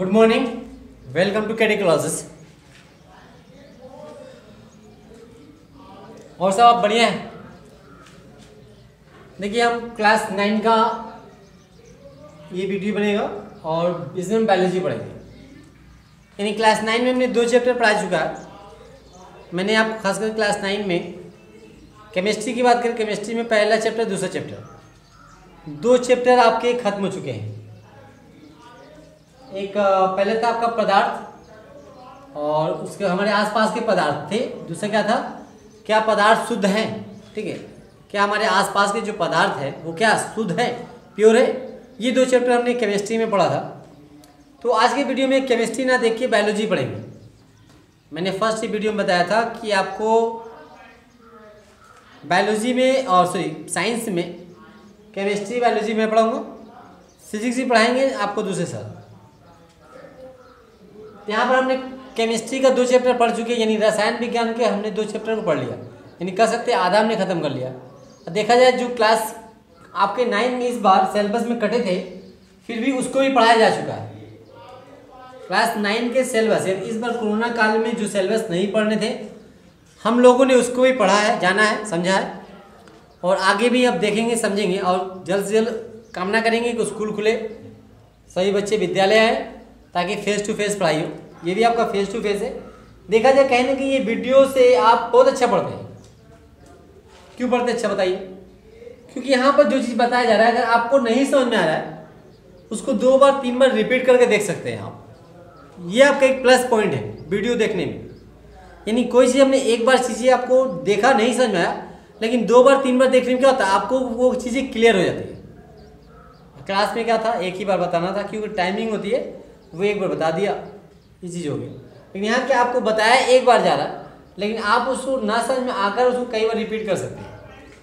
Good morning welcome to KD classes और सब आप बढ़िया हैं? देखिए, हम क्लास नाइन का ये वीडियो बनेगा और इसमें हम बायोलॉजी पढ़ेंगे। यानी क्लास नाइन में हमने दो चैप्टर पढ़ा चुका है। मैंने आप, खासकर क्लास नाइन में केमिस्ट्री की बात करें केमिस्ट्री में पहला चैप्टर दूसरा चैप्टर दो चैप्टर आपके खत्म हो चुके हैं। एक पहले था आपका पदार्थ और उसके हमारे आसपास के पदार्थ थे। दूसरा क्या था? क्या पदार्थ शुद्ध हैं? ठीक है। क्या हमारे आसपास के जो पदार्थ है, वो क्या शुद्ध है? प्योर है? ये दो चैप्टर हमने केमिस्ट्री में पढ़ा था। तो आज के वीडियो में केमिस्ट्री ना देख के बायोलॉजी पढ़ेंगे। मैंने फ़र्स्ट वीडियो में बताया था कि आपको बायोलॉजी में और सॉरी साइंस में केमिस्ट्री बायोलॉजी में पढ़ाऊँगा। फिजिक्स भी पढ़ाएँगे आपको दूसरे साल। यहाँ पर हमने केमिस्ट्री का दो चैप्टर पढ़ चुके हैं, यानी रसायन विज्ञान के हमने दो चैप्टर को पढ़ लिया। यानी कह सकते हैं आधा हमने खत्म कर लिया। देखा जाए जो क्लास आपके नाइन में इस बार सिलेबस में कटे थे, फिर भी उसको भी पढ़ाया जा चुका है। क्लास नाइन के सिलेबस यानी इस बार कोरोना काल में जो सिलेबस नहीं पढ़ने थे, हम लोगों ने उसको भी पढ़ा है, जाना है, समझा है। और आगे भी अब देखेंगे, समझेंगे और जल्द से जल्द कामना करेंगे कि स्कूल खुले। सभी बच्चे विद्यालय आए। ताकि फेस टू फेस पढ़ाई हो। ये भी आपका फेस टू फेस है। देखा जाए, कहीं ना कहीं ये वीडियो से आप बहुत अच्छा पढ़ते हैं। क्यों पढ़ते अच्छा बताइए। क्योंकि यहाँ पर जो चीज़ बताया जा रहा है, अगर आपको नहीं समझ में आ रहा है, उसको दो बार, तीन बार रिपीट करके देख सकते हैं आप। ये आपका एक प्लस पॉइंट है वीडियो देखने में। यानी कोई चीज़ हमने एक बार चीज़ें आपको देखा, नहीं समझ में आया, लेकिन दो बार, तीन बार देखने में क्या होता है, आपको वो चीज़ें क्लियर हो जाती है। क्लास में क्या था? एक ही बार बताना था, क्योंकि टाइमिंग होती है। वो एक बार बता दिया, ये चीज़ हो गई। लेकिन यहाँ क्या आपको बताया, एक बार जा रहा लेकिन आप उसको ना समझ में आकर उसको कई बार रिपीट कर सकते हैं।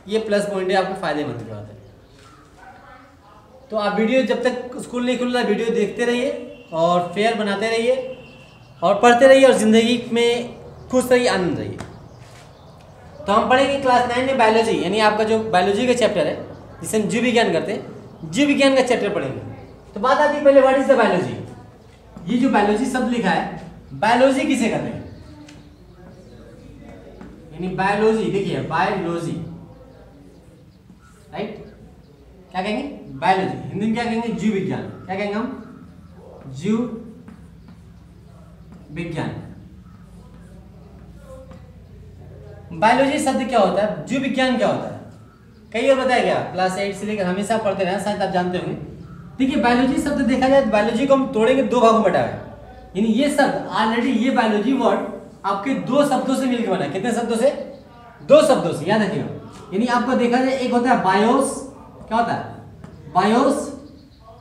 ये प्लस पॉइंट है, आपको फ़ायदेमंद की बात है तो आप वीडियो जब तक स्कूल नहीं खुल रहा वीडियो देखते रहिए और फेयर बनाते रहिए और पढ़ते रहिए और ज़िंदगी में खुश रहिए, आनंद रहिए। तो हम पढ़ेंगे क्लास नाइन में बायोलॉजी यानी आपका जो बायोलॉजी का चैप्टर है, जिसे हम जीव विज्ञान करते हैं, जीव विज्ञान का चैप्टर पढ़ेंगे। तो बात आती है पहले व्हाट इज़ द बायोलॉजी ये जो बायोलॉजी शब्द लिखा है बायोलॉजी किसे कहते हैं? यानी बायोलॉजी देखिए बायोलॉजी राइट क्या कहेंगे? बायोलॉजी हिंदी में क्या कहेंगे? जीव विज्ञान क्या कहेंगे हम? जीव विज्ञान बायोलॉजी शब्द क्या होता है? जीव विज्ञान क्या होता है? कई बार बताया गया क्लास एट से लेकर हमेशा पढ़ते रहे शायद आप जानते होंगे। देखिए बायोलॉजी शब्द देखा जाए तो बायोलॉजी को हम तोड़ेंगे, दो भागों में बटा है यानी ये शब्द ऑलरेडी ये बायोलॉजी वर्ड आपके दो शब्दों से मिलकर बना कितने शब्दों से? दो शब्दों से, याद रखिएगा। यानी आपको देखा जाए, एक होता है बायोस क्या होता है? बायोस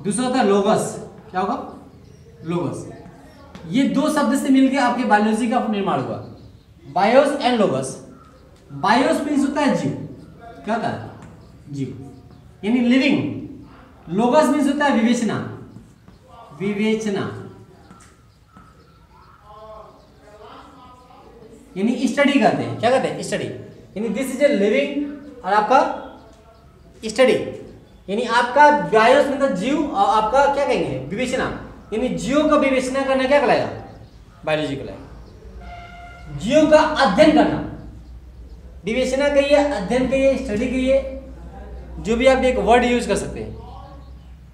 दूसरा होता है लोगस क्या होगा? लोगस ये दो शब्द से मिलकर आपके बायोलॉजी का निर्माण हुआ। Bios and logos bios means होता है जीव, क्या होता है? जीव। यानी लिविंग लोगस मीन्स होता है विवेचना। विवेचना। यानी स्टडी करते हैं। क्या कहते हैं? स्टडी यानी दिस इज़ ए लिविंग और आपका स्टडी यानी आपका बायोस मतलब जीव और आपका क्या कहेंगे? विवेचना। यानी जीव का विवेचना करना क्या कहलाएगा? बायोलॉजी कहलाएगा। जीव का अध्ययन करना। विवेचना कहिए, अध्ययन कहिए स्टडी कहिए, जो भी आप एक वर्ड यूज़ कर सकते हैं।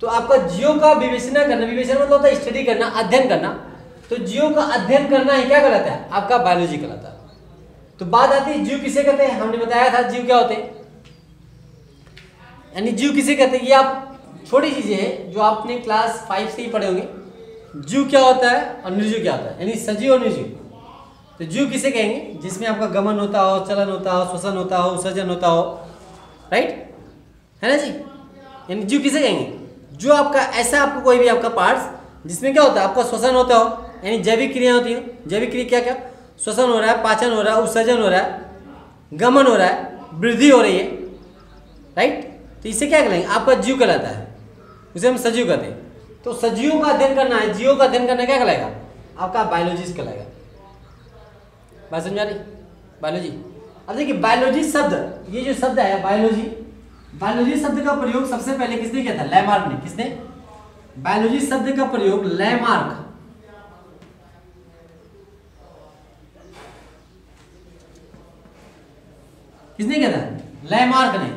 तो आपका जियो का विवेचना करना, विवेचना मतलब होता है स्टडी करना, अध्ययन करना। तो जियो का अध्ययन करना ही क्या कहलाता है? आपका बायोलॉजी कहलाता है। तो बात आती है जीव किसे कहते हैं? हमने बताया था जीव क्या होते हैं। यानी जीव किसे कहते हैं? ये आप छोटी चीज़ें हैं जो आपने क्लास फाइव से ही पढ़े होंगे। जीव क्या होता है और निर्जीव क्या होता है? यानी सजीव और निर्जीव तो जीव किसे कहेंगे? जिसमें आपका गमन होता हो, चलन होता हो, श्वसन होता हो सजन होता हो। राइट है ना जी? यानी जीव किसे कहेंगे? जो आपका, ऐसा आपको कोई भी आपका पार्ट्स जिसमें क्या होता है, आपका श्वसन होता हो, यानी जैविक क्रिया होती है, जैविक क्रिया क्या क्या? श्वसन हो रहा है, पाचन हो रहा है, उत्सर्जन हो रहा है, गमन हो रहा है, वृद्धि हो रही है राइट तो इसे क्या कहेंगे आपका जीव कहलाता है, उसे हम सजीव कहते हैं। तो सजीवों का अध्ययन करना है, जीवों का अध्ययन करना क्या कहलाएगा? आपका बायोलॉजिस्ट कहलाएगा। बात समझा रही? बायोलॉजी अब देखिए बायोलॉजी शब्द, ये जो शब्द है बायोलॉजी बायोलॉजी शब्द का प्रयोग सबसे पहले किसने किया था? लैमार्क ने। किसने? बायोलॉजी शब्द का प्रयोग लैमार्क। किसने किया था? लैमार्क ने।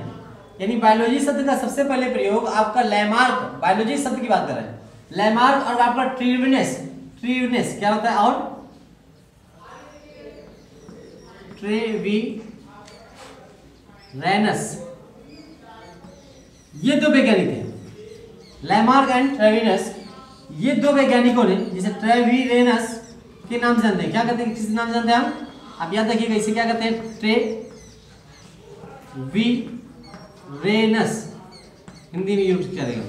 यानी बायोलॉजी शब्द का सबसे पहले प्रयोग आपका लैमार्क, बायोलॉजी शब्द की बात कर रहे हैं। लैमार्क और आपका ट्रीवनेस। ट्रीवनेस क्या होता है? और? ट्रेवी रेनस ये दो वैज्ञानिक थे लैमार्क एंड ट्रेविनस ये दो वैज्ञानिकों ने, जिसे ट्रेविरेनस के नाम जानते हैं। क्या कहते हैं? किस नाम जानते हैं हम आप याद रखिएगा इसे। क्या कहते हैं? ट्रे वी रेनस हिंदी में यूज़ करेगा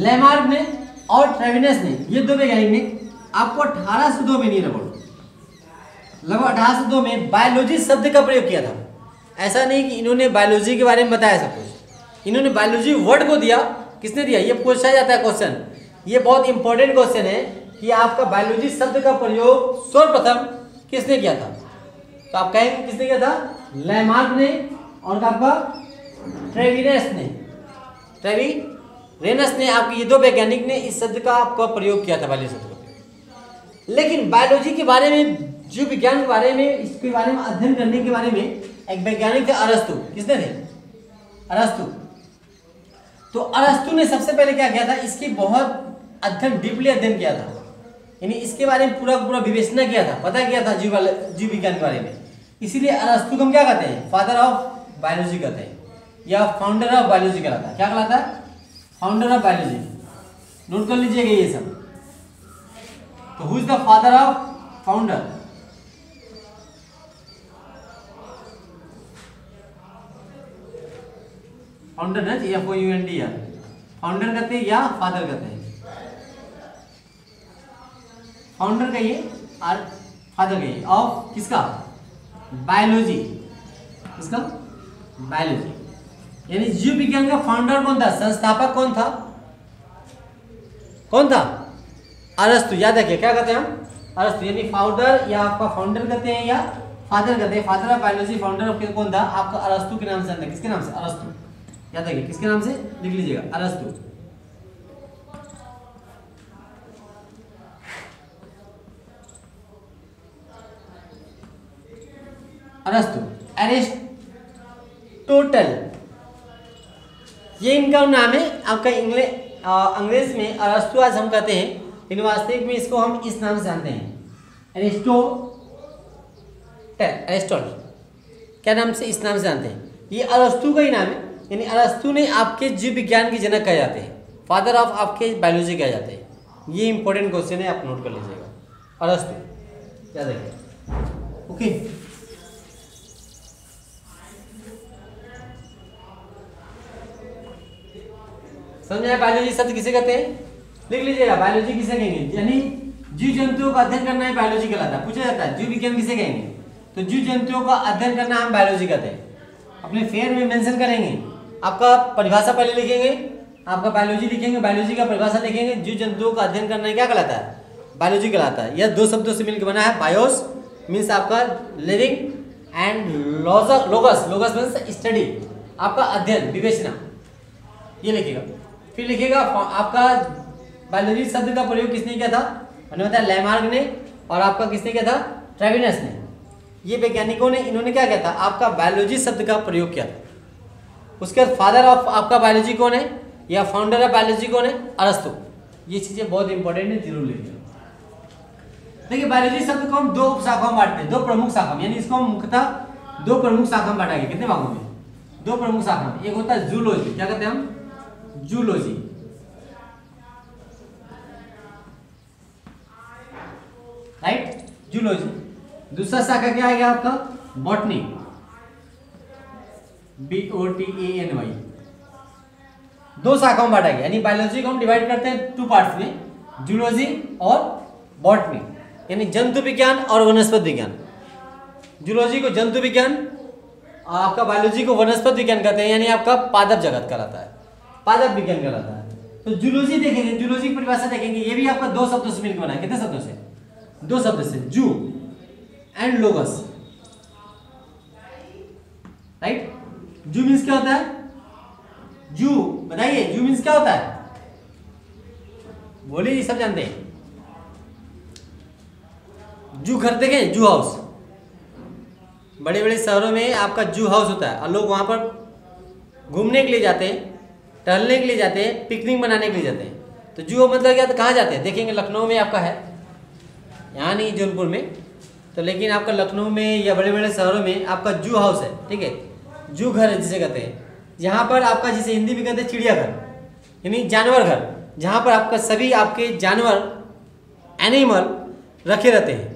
लेमार्क ने और ट्रेविनस ने, ये दो वैज्ञानिक ने आपको अठारह सौ दो में नहीं रबड़ लगभग अठारह सौ दो में बायोलॉजी शब्द का प्रयोग किया था। ऐसा नहीं कि इन्होंने बायोलॉजी के बारे में बताया सब कुछ। इन्होंने बायोलॉजी वर्ड को दिया। किसने दिया? ये पूछा जाता है क्वेश्चन ये बहुत इंपॉर्टेंट क्वेश्चन है कि आपका बायोलॉजी शब्द का प्रयोग सर्वप्रथम किसने किया था? तो आप कहेंगे किसने किया था? लैमार्क ने और आपका ट्रेविनेस ने। ट्रेवी रेनस ने, आपके ये दो वैज्ञानिक ने इस शब्द का आपका प्रयोग किया था बायोलॉजी शब्द का। लेकिन बायोलॉजी के बारे में, जीव विज्ञान के बारे में, इसके बारे में अध्ययन करने के बारे में एक वैज्ञानिक थे अरस्तु। किसने थे? अरस्तु। तो अरस्तु ने सबसे पहले क्या किया था? इसकी बहुत अध्ययन, डीपली अध्ययन किया था। यानी इसके बारे में पूरा पूरा विवेचना किया था। पता किया था जीव जीव विज्ञान के बारे में। इसीलिए अरस्तु को हम क्या कहते हैं? फादर ऑफ़ बायोलॉजी कहते हैं। या फाउंडर ऑफ़ बायोलॉजी कहलाता है। क्या कहलाता है? फाउंडर ऑफ़ बायोलॉजी नोट कर लीजिएगा ये सब। तो who is the father of founder founder ना F O U N D R founder कहते हैं या फादर कहते हैं। फाउंडर कहिए और फादर कहिए ऑफ़ किसका? बायोलॉजी किसका? बायोलॉजी यानी जीव विज्ञान का फाउंडर कौन था? संस्थापक कौन था? कौन था? अरस्तु। याद रखिए, क्या कहते हैं हम? अरस्तु। यानी फाउंडर या आपका फाउंडर कहते हैं या फादर कहते हैं। Father of biology founder of कौन था? आपका अरस्तु के नाम से किसके नाम से? अरस्तु। याद रखिए, किसके नाम से? लिख लीजिएगा, अरस्तु। अरस्तु एरिस्टोटल ये इनका नाम है, आपका इंग्लिश अंग्रेज़ में अरस्तु आज हम कहते हैं, लेकिन वास्तविक में इसको हम इस नाम से जानते हैं। एरिस्टोटल एरिस्टोटल क्या नाम से इस नाम से जानते हैं? ये अरस्तु का ही नाम है। यानी अरस्तु ने आपके जीव विज्ञान की जनक कहे जाते हैं। फादर ऑफ़ आपके बायोलॉजी कहे जाते हैं। ये इंपॉर्टेंट क्वेश्चन है, आप नोट कर लीजिएगा। अरस्तु, याद रखिए। ओके समझे बायोलॉजी शब्द किसे कहते हैं? लिख लीजिएगा बायोलॉजी किसे कहेंगे? यानी जीव जंतुओं का अध्ययन करना ही बायोलॉजी कहलाता है पूछा जाता है, जीव विज्ञान किसे कहेंगे? तो जीव जंतुओं का अध्ययन करना हम बायोलॉजी कहते हैं। अपने फेयर में मेंशन करेंगे। आपका परिभाषा पहले लिखेंगे, आपका बायोलॉजी लिखेंगे बायोलॉजी का परिभाषा लिखेंगे। जीव जंतुओं का अध्ययन करना क्या कहलाता है? बायोलॉजी कहलाता है। यह दो शब्दों से मिलकर बना है। बायोस मीन्स आपका living and logos logos means study आपका अध्ययन, विवेचना। ये लिखेगा। फिर लिखेगा, आपका बायोलॉजी शब्द का प्रयोग किसने किया था? मैंने बताया लैमार्ग ने और आपका किसने किया था? ट्रेविनस ने। ये वैज्ञानिकों ने, इन्होंने क्या किया था? आपका बायोलॉजी शब्द का प्रयोग किया था। उसके बाद फादर ऑफ़ आपका बायोलॉजी कौन है? या फाउंडर ऑफ़ बायोलॉजी कौन है? अरस्तु। ये चीज़ें बहुत इंपॉर्टेंट है, ज़रूर लिखिए देखिए बायोलॉजी शब्द को हम दो शाखाओं में बांटते हैं, दो प्रमुख शाखा यानी इसको हम मुख्यतः दो प्रमुख शाखा में बांटा गया कितने भागों में? दो प्रमुख शाखा में। एक होता है जूलॉजी क्या कहते हैं हम? जूलॉजी राइट जूलॉजी दूसरा शाखा क्या आ गया आपका? Botany B O T A N Y दो शाखाओं में बांटा गया यानी बायोलॉजी को हम डिवाइड करते हैं टू पार्ट्स में जूलॉजी और बॉटनी यानी जंतु विज्ञान और वनस्पति विज्ञान। जूलॉजी को जंतु विज्ञान, आपका बायोलॉजी को वनस्पति विज्ञान कहते हैं, यानी आपका पादप जगत कहलाता है। पादप विज्ञान कहलाता है। तो जूलॉजी देखेंगे जूलॉजी की परिभाषा देखेंगे, ये भी आपका दो शब्दों से मिलकर बना है। कितने शब्दों से? दो शब्द से। Zoo and logos right zoo means क्या होता है? जू बताइए जू मीन्स क्या होता है? बोलिए सब जानते हैं। जू घर देखें जू हाउस बड़े बड़े शहरों में आपका जू हाउस होता है और लोग वहाँ पर घूमने के लिए जाते हैं, टहलने के लिए जाते हैं पिकनिक मनाने के लिए जाते हैं। तो जू मतलब क्या तो कहाँ जाते हैं? देखेंगे, लखनऊ में आपका है। यहाँ नहीं, जौनपुर में। तो लेकिन आपका लखनऊ में या बड़े बड़े शहरों में आपका जू हाउस है, ठीक है? जू घर है जिसे कहते हैं। जहाँ पर आपका जिसे हिंदी में कहते हैं चिड़ियाघर, यानी जानवर घर। जहाँ पर आपका सभी आपके जानवर एनिमल रखे रहते हैं।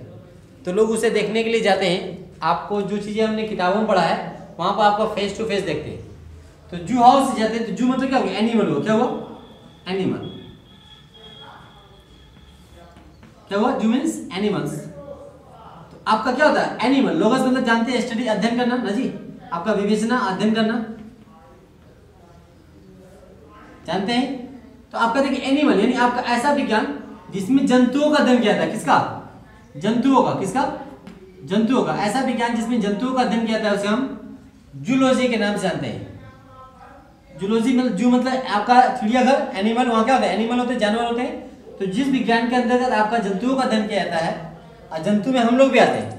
तो लोग उसे देखने के लिए जाते हैं। आपको जो चीज़ें हमने किताबों में पढ़ा है, वहाँ पर आपका फेस टू फेस देखते हैं। तो जू हाउस जाते हैं तो जू मतलब क्या हुआ एनिमल हुआ क्या हुआ? एनिमल क्या हुआ? जू मीन्स एनिमल्स तो आपका क्या होता है? एनिमल लोगस मतलब जानते हैं स्टडी अध्ययन करना, ना जी? आपका विवेचना अध्ययन करना। जानते हैं? तो आपका देखिए एनिमल यानी आपका ऐसा विज्ञान जिसमें जंतुओं का अध्ययन किया था किसका? जंतुओं का, किसका? जंतुओं का। ऐसा विज्ञान जिसमें जंतुओं का अध्ययन किया था उसे हम जूलॉजी के नाम से जानते हैं। जूलॉजी मतलब जू मतलब आपका चिड़ियाघर एनिमल वहाँ क्या होता है? एनिमल होते हैं, जानवर होते हैं। तो जिस विज्ञान के अंतर्गत आपका जंतुओं का अध्ययन किया जाता है, और जंतु में हम लोग भी आते हैं।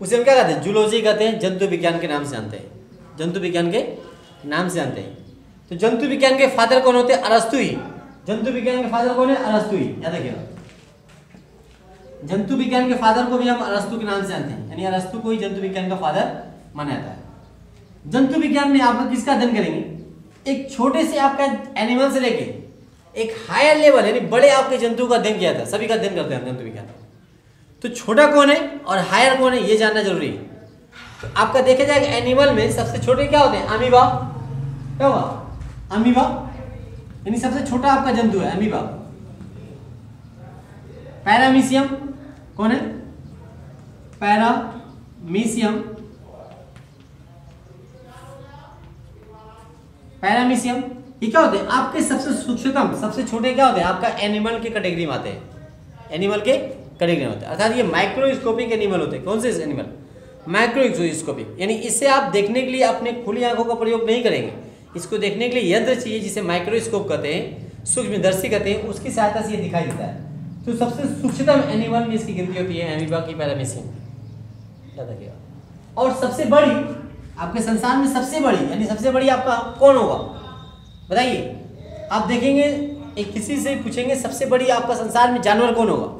उसे हम क्या कहते हैं? जूलॉजी कहते हैं, जंतु विज्ञान के नाम से जानते हैं। जंतु विज्ञान के नाम से जानते हैं। तो जंतु विज्ञान के फादर कौन होते? हैं अरस्तु जंतु विज्ञान के फादर कौन है? अरस्तु ही याद रखिएगा। जंतु विज्ञान के फादर को भी हम अरस्तु के नाम से जानते हैं। यानी अरस्तु को ही जंतु विज्ञान का फादर माना जाता है। जंतु विज्ञान में आप लोग किसका अध्ययन करेंगे? एक छोटे से आपका एनिमल से लेके एक हायर लेवल यानी बड़े आपके जंतु का अध्ययन किया था। सभी का अध्ययन करते हैं जंतु विज्ञान। तो छोटा कौन है और हायर कौन है, ये जानना ज़रूरी है। तो आपका देखा जाएगा एनिमल में सबसे छोटे क्या होते हैं? अमीबा क्या हुआ? अमीबा यानी सबसे छोटा आपका जंतु है अमीबा पैरामीशियम कौन है? पैरामीशियम पैरामीशियम ये क्या होते हैं? आपके सबसे सूक्ष्मतम, सबसे छोटे क्या होते हैं? आपका एनिमल के कैटेगरी में आते हैं। एनिमल के कैटेगरी में होते। अर्थात ये माइक्रोस्कोपिक एनिमल होते हैं। कौन से एनिमल माइक्रोस्कोपिक यानी इससे आप देखने के लिए अपने खुली आँखों का प्रयोग नहीं करेंगे। इसको देखने के लिए यंत्र चाहिए जिसे माइक्रोस्कोप कहते हैं, सूक्ष्मदर्शी कहते हैं, उसकी सहायता से ये दिखाई देता है। तो सबसे सूक्ष्मतम एनिमल में इसकी गिनती होती है एमीबा की पैरामीसियम याद और सबसे बड़ी, आपके संसार में सबसे बड़ी, यानी सबसे बड़ी आपका कौन होगा? बताइए। आप देखेंगे, एक किसी से पूछेंगे, सबसे बड़ी आपका संसार में जानवर कौन होगा?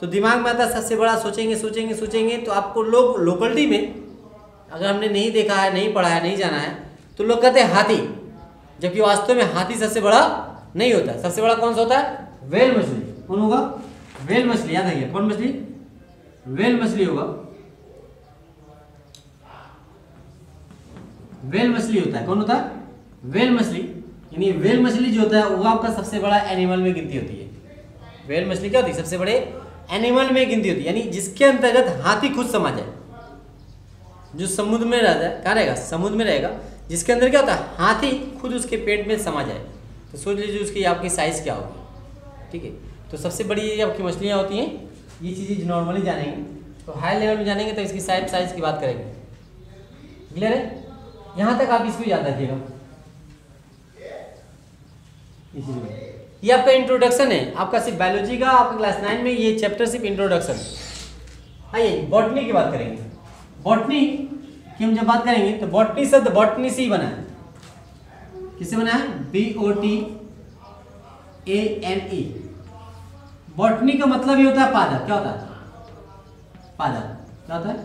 तो दिमाग में आता सबसे बड़ा सोचेंगे सोचेंगे सोचेंगे तो आपको लोग लोकलिटी में अगर हमने नहीं देखा है नहीं पढ़ा है नहीं जाना है तो लोग कहते हैं हाथी जबकि वास्तव में हाथी सबसे बड़ा नहीं होता सबसे बड़ा कौन सा होता है? वेल मछली। कौन होगा? वेल मछली याद रखिए कौन मछली? वेल मछली होगा। वेल मछली होता है। कौन होता है? वेल मछली। यानी वेल मछली जो होता है वो आपका सबसे बड़ा एनिमल में गिनती होती है। वेल मछली क्या होती है? सबसे बड़े एनिमल में गिनती होती है, यानी जिसके अंतर्गत हाथी खुद समा जाए। जो समुद्र में रहता है, कहाँ रहेगा? समुद्र में रहेगा। जिसके अंदर क्या होता है? हाथी खुद उसके पेट में समा जाए। तो सोच लीजिए उसकी आपकी साइज़ क्या होगी। ठीक है? तो सबसे बड़ी ये आपकी मछलियाँ होती हैं, ये चीज़ें नॉर्मली जानेंगे। तो हाई लेवल में जानेंगे तो इसकी साइज़ साइज़ की बात करेंगे। क्लियर है? यहाँ तक आप इसको याद रखिएगा। ये आपका इंट्रोडक्शन है। आपका सिर्फ़ बायोलॉजी का, आपका क्लास नाइन में ये चैप्टर सिर्फ़ इंट्रोडक्शन आइए बॉटनी की बात करेंगे। बॉटनी की हम जब बात करेंगे तो बॉटनी शब्द बॉटनी से ही बना है। किससे बना है? B O T A N E botany का मतलब ये होता है पादप। क्या होता है? पादप। क्या होता है?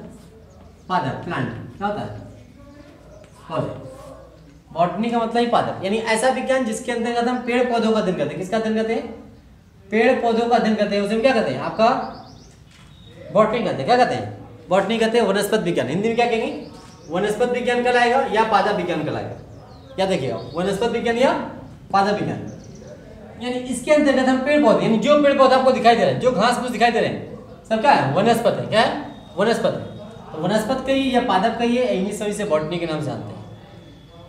पादप प्लांट क्या होता है? पौधे। बॉटनी का मतलब ही पादप। यानी ऐसा विज्ञान जिसके अंतर्गत हम पेड़ पौधों का अध्ययन करते हैं। किसका अध्ययन करते हैं? पेड़ पौधों का अध्ययन करते हैं। उसे हम क्या कहते हैं? आपका बॉटनी कहते हैं। क्या कहते हैं? बॉटनी कहते हैं वनस्पत विज्ञान। हिंदी में क्या कहेंगे? वनस्पत विज्ञान कहलाएगा या पादप विज्ञान कहलाएगा क्या देखिएगा वनस्पत विज्ञान या पादप विज्ञान। यानी इसके अंतर्गत हम पेड़ पौधे, यानी जो पेड़ पौधे आपको दिखाई दे रहे हैं, जो घास फूस दिखाई दे रहे हैं, सब क्या है? वनस्पत है। क्या है? वनस्पत है। तो वनस्पत कहिए या पादप कहिए इंग्लिश में इसे बॉटनी के नाम से जानते हैं।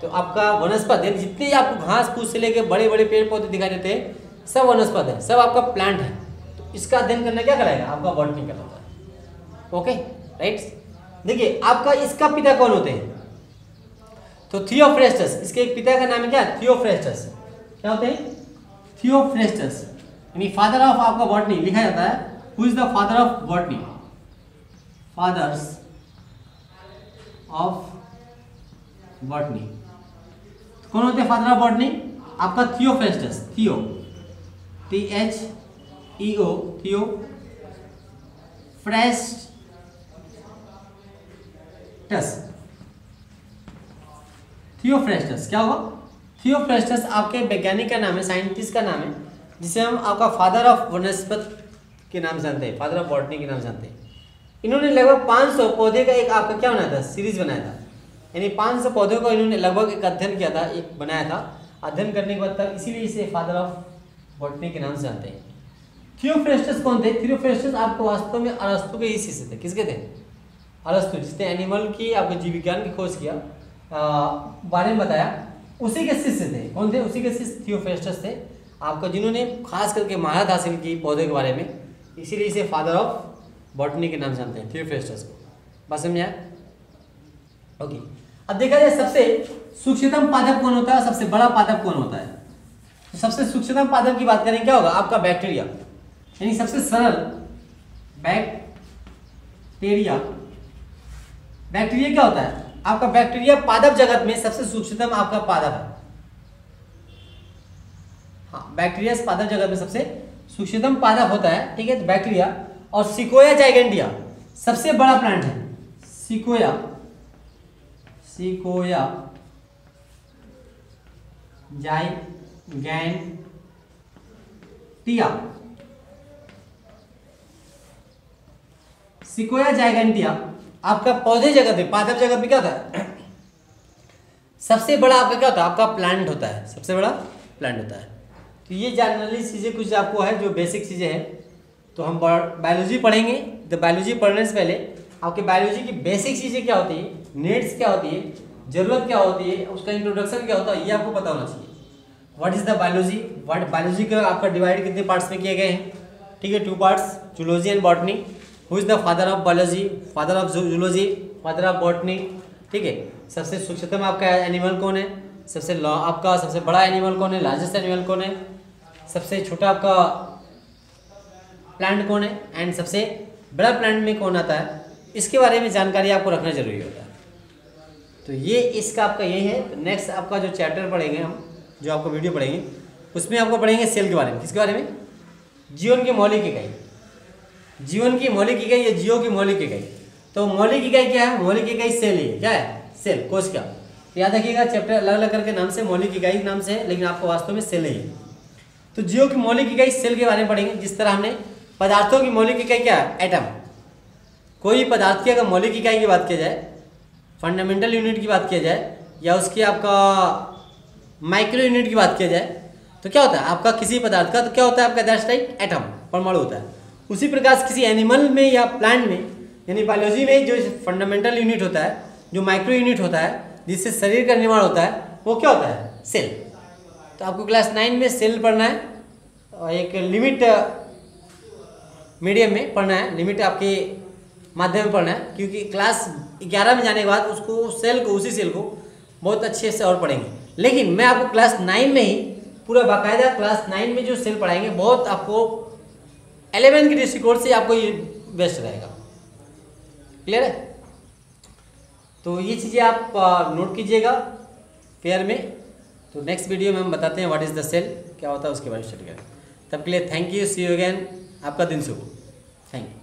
तो आपका वनस्पत, यानी जितने आपको घास फूस से लेके बड़े बड़े पेड़ पौधे दिखाई देते हैं, सब वनस्पत है, सब आपका प्लांट है। तो इसका अध्ययन करना क्या कराएगा आपका बॉटनी कहलाता है। ओके राइट देखिए, आपका इसका पिता कौन होते हैं? तो थियोफ्रेस्टस इसके एक पिता का नाम है? क्या थियोफ्रेस्टस क्या होते हैं? थियोफ्रेस्टस यानी फादर ऑफ़ आपका बॉटनी लिखा जाता है। Who is the father of botany fathers of botany कौन होते फादर ऑफ़ बॉटनी आपका Theophrastus Theo T H E O Theophrastus Theophrastus क्या होगा थियोफ्रेस्टस आपके वैज्ञानिक का नाम है साइंटिस्ट का नाम है जिसे हम आपका फादर ऑफ़ वनस्पत के नाम जानते हैं फादर ऑफ़ बॉटनी के नाम जानते हैं इन्होंने लगभग 500 पौधे का एक आपका क्या बनाया था? सीरीज़ बनाया था। यानी 500 पौधों का इन्होंने लगभग एक अध्ययन किया था एक बनाया था। अध्ययन करने के बाद तक इसीलिए इसे फादर ऑफ़ बॉटनी के नाम से जानते हैं। थियोफ्रेस्टस कौन थे? थियोफ्रेस्टस आपको वास्तव में अरस्तु के ही शिष्य थे। किसके थे? अरस्तु जिसने एनिमल की आपको जीव विज्ञान की खोज किया आ, बारे में बताया। उसी के शिष्य थे। कौन थे? उसी के शिष्य थियोफ्रेस्टस थे। आपको जिन्होंने खास करके महारत हासिल की पौधे के बारे में इसीलिए इसे फादर ऑफ़ बॉटनी के नाम जानते हैं थियोफ्रेस्टस को। बस समझ आया ओके अब देखा जाए सबसे सूक्ष्मतम पादप कौन होता है सबसे बड़ा पादप कौन होता है? तो सबसे सूक्ष्मतम पादप की बात करें, क्या होगा? आपका बैक्टीरिया। यानी सबसे सरल बैक्टीरिया। बैक्टीरिया क्या होता है? आपका बैक्टीरिया पादप जगत में सबसे सूक्ष्मतम आपका पादप है। हाँ बैक्टीरिया पादप जगत में सबसे सूक्ष्मतम पादप होता है, ठीक है? तो बैक्टीरिया और सिकोया जाइगेंडिया सबसे बड़ा प्लांट है। Sequoia. Sequoia gigantea sequoia gigantea आपका पौधे जगत में पादप जगत में क्या है? सबसे बड़ा आपका क्या होता है? आपका प्लांट होता है। सबसे बड़ा प्लांट होता है। तो ये जनरली चीज़ें कुछ आपको है जो बेसिक चीज़ें हैं। तो हम बायोलॉजी पढ़ेंगे। तो बायोलॉजी पढ़ने से पहले आपके बायोलॉजी की बेसिक चीज़ें क्या होती है? नीड्स क्या होती है? ज़रूरत क्या होती है? उसका इंट्रोडक्शन क्या होता है? ये आपको पता होना चाहिए। What is the biology what biology का आपका डिवाइड कितने पार्ट्स में किए गए हैं? ठीक है two parts zoology and botany who is the father of biology father of zoology father of botany ठीक है, सबसे सूक्ष्मतम आपका एनिमल कौन है? सबसे आपका सबसे बड़ा एनिमल कौन है? लार्जेस्ट एनिमल कौन है? सबसे छोटा आपका प्लांट कौन है? एंड सबसे बड़ा प्लांट में कौन आता है? इसके बारे में जानकारी आपको रखना ज़रूरी होता है। तो ये इसका आपका यही है। नेक्स्ट आपका जो चैप्टर पढ़ेंगे हम, जो आपको वीडियो पढ़ेंगे, उसमें आपको पढ़ेंगे सेल के बारे में। किसके बारे में? जीवन की मौलिक इकाई। जीवन की मौलिक इकाई या जियो की मौलिक इकाई। तो मौलिक इकाई क्या है? मौलिक इकाई सेल ही क्या है? सेल कोश क्या? याद रखिएगा चैप्टर अलग अलग करके नाम से, मौलिक इकाई नाम से है लेकिन आपको वास्तव में सेल ही है। तो जियो की मौलिक इकाई सेल के बारे में पढ़ेंगे। जिस तरह हमने पदार्थों की मौलिक इकाई क्या है? एटम कोई पदार्थ की अगर मौलिक इकाई की बात की जाए फंडामेंटल यूनिट की बात किया जाए, या उसकी आपका माइक्रो यूनिट की बात किया जाए तो क्या होता है? आपका किसी पदार्थ का तो क्या होता है आपका? दैट्स टाइप एटम परमाणु होता है। उसी प्रकार से किसी एनिमल में या प्लांट में, यानी बायोलॉजी में जो फंडामेंटल यूनिट होता है, जो माइक्रो यूनिट होता है, जिससे शरीर का निर्माण होता है, वो क्या होता है? सेल तो आपको क्लास नाइन में सेल पढ़ना है, और एक लिमिट मीडियम में पढ़ना है। लिमिट आपके माध्यम में पढ़ना है, क्योंकि क्लास ग्यारह में जाने के बाद उसको सेल को, उसी सेल को बहुत अच्छे से और पढ़ेंगे। लेकिन मैं आपको क्लास नाइन में ही, पूरा बाकायदा क्लास नाइन में जो सेल पढ़ाएँगे, बहुत आपको एलेवन के दृष्टिकोण से आपको ये बेस्ट रहेगा। क्लियर है? तो ये चीज़ें आप नोट कीजिएगा पेयर में। तो नेक्स्ट वीडियो में हम बताते हैं व्हाट इज़ द सेल क्या होता है उसके बारे में स्टडी करें तब के लिए thank you see you again आपका दिन शुभ थैंक यू